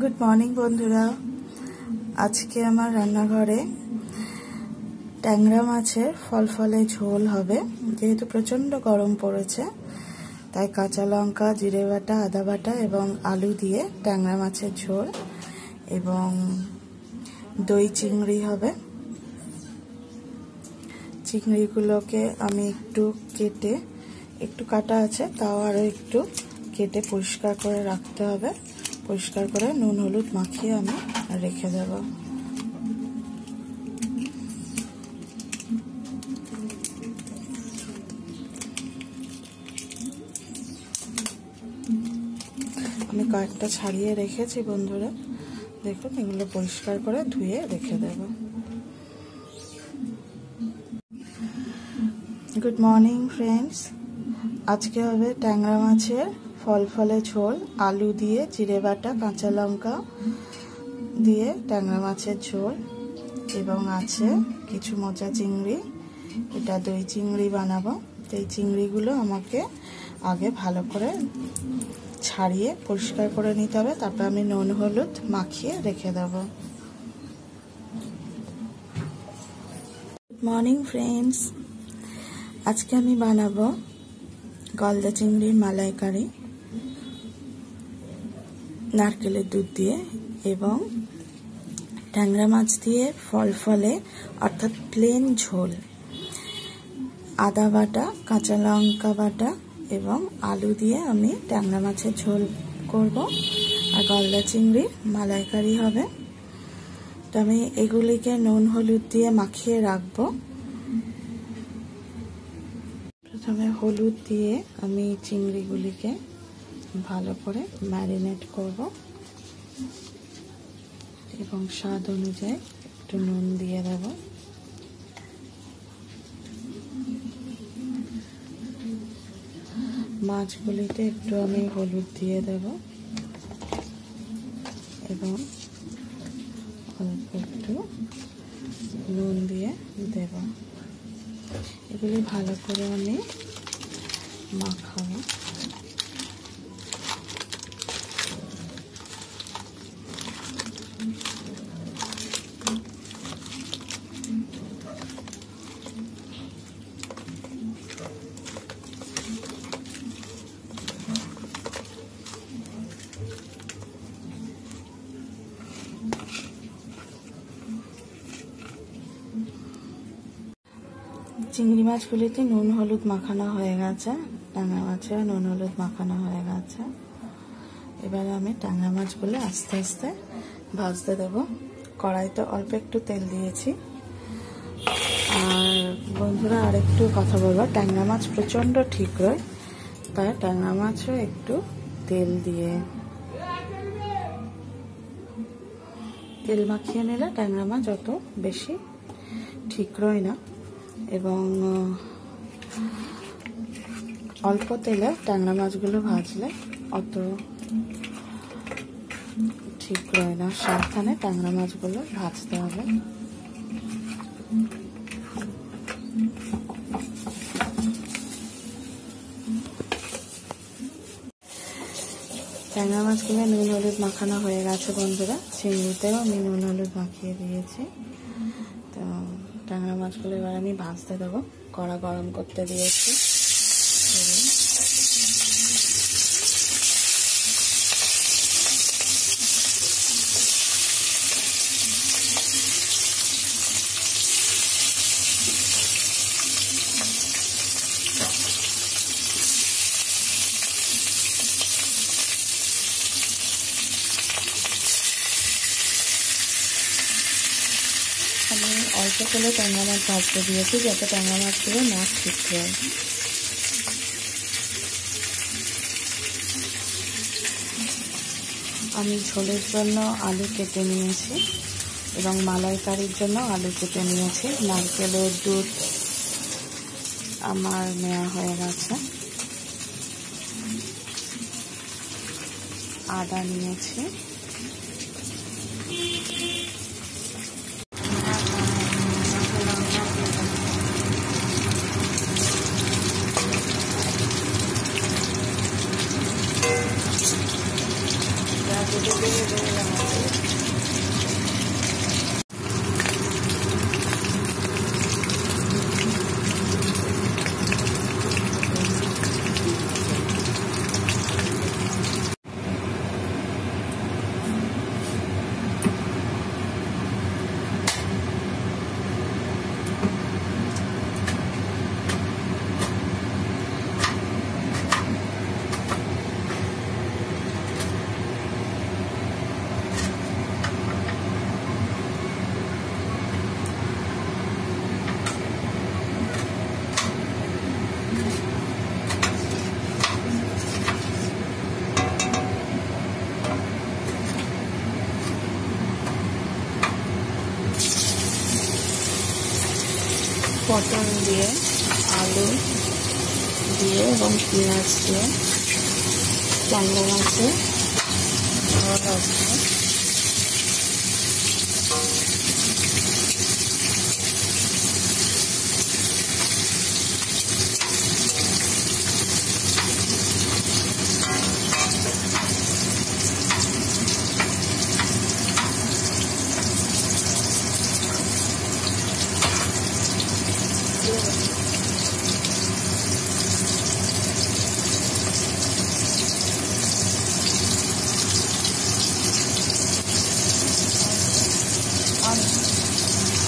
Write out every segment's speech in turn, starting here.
Good morning বন্ধুরা। আজকে আমার রান্নাঘরে ট্যাংরা মাছের ফল ফলে ঝোল হবে। যেহেতু প্রচণ্ড গরম পড়েছে, তাই কাঁচা লঙ্কা, জিরে বাটা, আদা বাটা এবং আলু দিয়ে ট্যাংরা মাছের ঝোল এবং দই চিংড়ি হবে। চিংড়িগুলোকে আমি একটু কেটে, একটু কাটা আছে, তাও আরও একটু কেটে পরিষ্কার করে রাখতে হবে। পরিষ্কার করে নুন, হলুদ মাখিয়ে আমি রেখে দেব। আমি কয়েকটা ছাড়িয়ে রেখেছি বন্ধুরা। দেখুন, এগুলো পরিষ্কার করে ধুয়ে রেখে দেব। গুড মর্নিং ফ্রেন্ডস আজকে হবে ট্যাংরা মাছের ফল ফলে ঝোল, আলু দিয়ে জিরে বাটা, কাঁচা লঙ্কা দিয়ে ট্যাংরা মাছের ঝোল এবং আছে কিছু মোচা চিংড়ি। এটা দই চিংড়ি বানাবো। এই চিংড়িগুলো আমাকে আগে ভালো করে ছাড়িয়ে পরিষ্কার করে নিতে হবে। তারপর আমি নুন, হলুদ মাখিয়ে রেখে দেব। মর্নিং ফ্রেন্ডস আজকে আমি বানাবো গলদা চিংড়ির মালাইকারি, নারকেলের দুধ দিয়ে এবং ট্যাংরা মাছ দিয়ে ফল ফলে, অর্থাৎ প্লেন ঝোল। আদা বাটা, কাঁচা লঙ্কা বাটা এবং আলু দিয়ে আমি ট্যাংরা মাছের ঝোল করব। আর গলদা চিংড়ির মালাইকারি হবে। তো আমি এগুলিকে নুন, হলুদ দিয়ে মাখিয়ে রাখব। প্রথমে হলুদ দিয়ে আমি চিংড়িগুলিকে ভালো করে ম্যারিনেট করব। এবং স্বাদ অনুযায়ী একটু নুন দিয়ে দেব। মাছগুলিতে একটু আমি হলুদ দিয়ে দেব। এবং অল্প একটু নুন দিয়ে দেব। এগুলি ভালো করে আমি মাখাবো। চিংড়ি মাছগুলিতে নুন হলুদ মাখানো হয়ে গেছে। টাঙা মাছেও নুন হলুদ মাখানো হয়ে গেছে। এবারে আমি টাঙা মাছগুলো আস্তে আস্তে ভাজতে দেবো। কড়াইতে অল্প একটু তেল দিয়েছি। আর বন্ধুরা আরেকটু কথা বলব। ট্যাংরা মাছ প্রচণ্ড ঠিক রয় তাই ট্যাংরা মাছও একটু তেল দিয়ে। তেল মাখিয়ে নিলে ট্যাংরা মাছ অত বেশি ঠিক রয় না। এবং অল্প তেলে ট্যাংরা মাছগুলো ভাজলে অত ঠিক রয় না। সাবধানে ট্যাংরা মাছগুলো ভাজতে হবে। ট্যাংরা মাছগুলো নুন, হলুদ মাখানো হয়ে গেছে বন্ধুরা। চিংড়িতেও আমি নুন, হলুদ মাখিয়ে দিয়েছি। ট্যাংরা মাছগুলো এবার আমি ভাজতে দেবো। কড়া গরম করতে দিয়েছি আমি অল্প করে ট্যাংরা মাছ ভাজতে দিয়েছি, যাতে ট্যাংরা মাছগুলো না ঠিক হয় আমি ঝোলের জন্য আলু কেটে নিয়েছি এবং মালাইকারির জন্য আলু কেটে নিয়েছি। নারকেলের দুধ আমার নেওয়া হয়ে গেছে। আদা নিয়েছি। দিয়ে আলু দিয়ে এবং পেঁয়াজ দিয়ে ট্যাংরা মাছে ঝোল আসবে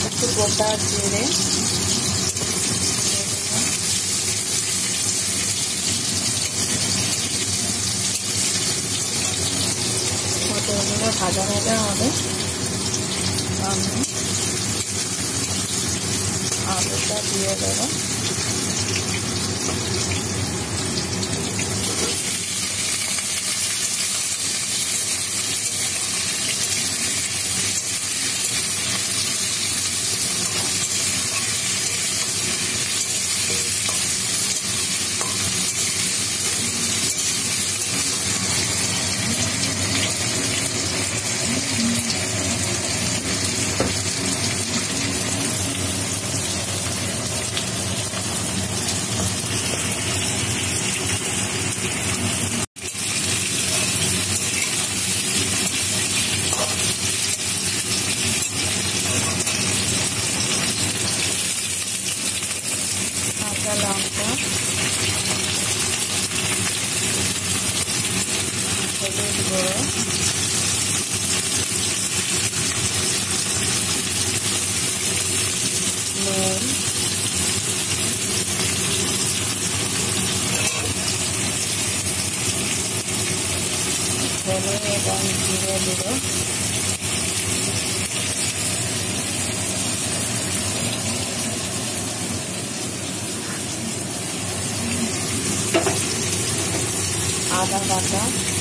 একটু গোটা জিরে পটলগুলো ভাজা ভাজা হবে। আমি আলুটা দিয়ে দেবো। কাঁচা লঙ্কা হলুদ গুঁড়ো নুন হলুদ এবং জিরে দেবো আদা বাটা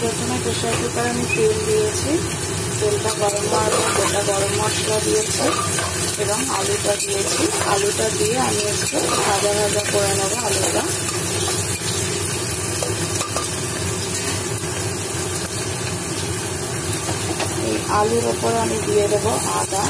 প্রথমে প্রেশার কুকারে আমি তেল দিয়েছি। তেলটা গরম হওয়ার পর গোটা গরম মশলা দিয়েছি এবং আলুটা দিয়েছি। আলুটা দিয়ে আমি একটু ভাজা ভাজা করে নেব আলুটা। এই আলুর ওপরে আমি দিয়ে দেবো আদা।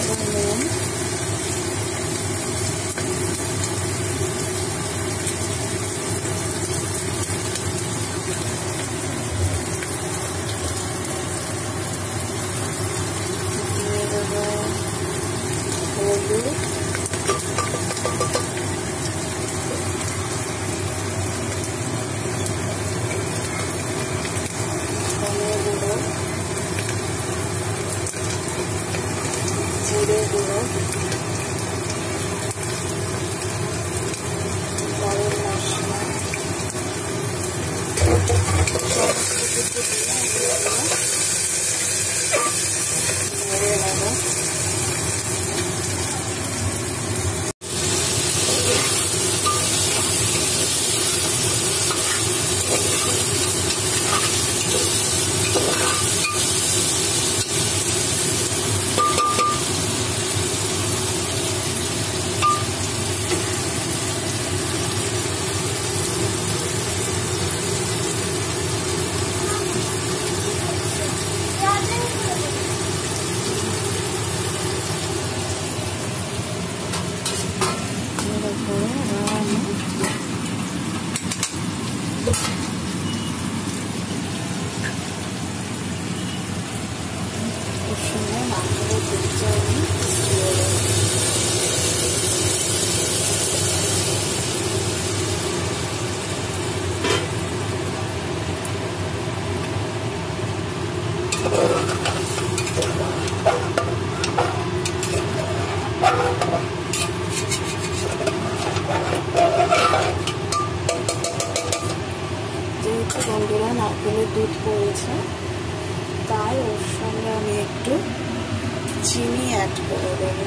দিয়ে দেবো জিরে গুঁড়ো গরম মশলা সমস্ত কিছু দিয়ে আমি এগুলো নেড়ে নেব এরপরে আবার আমি ওর সঙ্গে নারকেলের দুধটা আমি দিয়ে দেবো যেহেতু বন্ধুরা নারকেলের দুধ পড়েছে তাই ওর সঙ্গে আমি একটু চিনি অ্যাড করে দেবো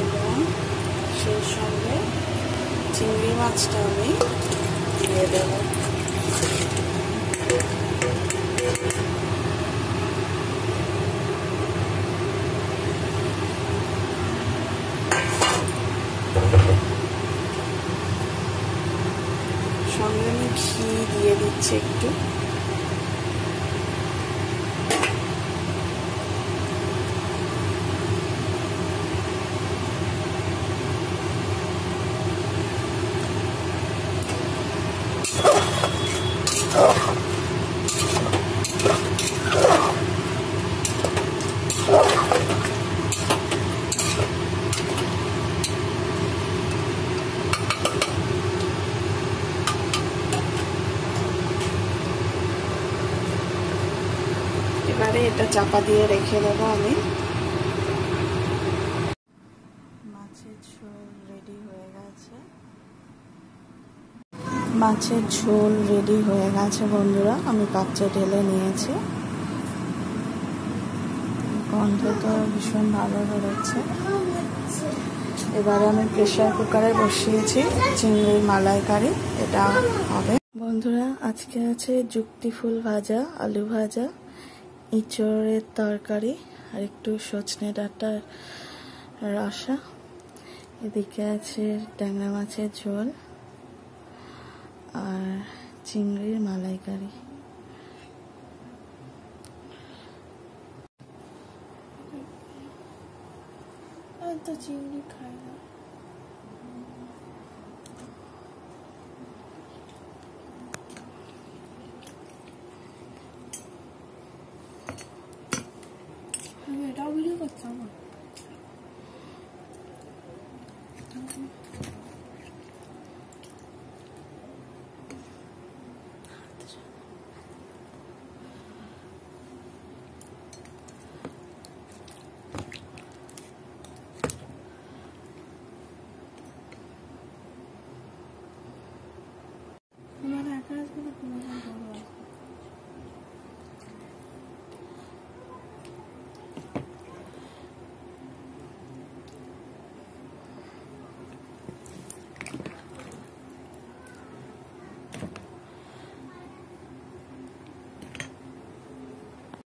এবং সেই সঙ্গে চিংড়ি মাছটা আমি দিয়ে দেবো সঙ্গে আমি ঘি দিয়ে দিচ্ছি একটু এবারে এটা চাপা দিয়ে রেখে দেবো আমি। মাছের ঝোল রেডি হয়ে গেছে। মাছের ঝোল রেডি হয়ে গেছে বন্ধুরা, আমি পাত্রে ঢেলে নিয়েছি। গন্ধ তো ভীষণ ভালো বেরোচ্ছে। এবারে আমি প্রেশার কুকারে বসিয়েছি চিংড়ির মালাইকারি, এটা হবে। বন্ধুরা, আজকে আছে যুক্তি ফুল ভাজা, আলু ভাজা। ইঁচড়ের তরকারি আর একটু সজনে ডাঁটার রসা এদিকে আছে ট্যাংরা মাছের ঝোল আর চিংড়ির মালাইকারি। তো চিংড়ি খাই না।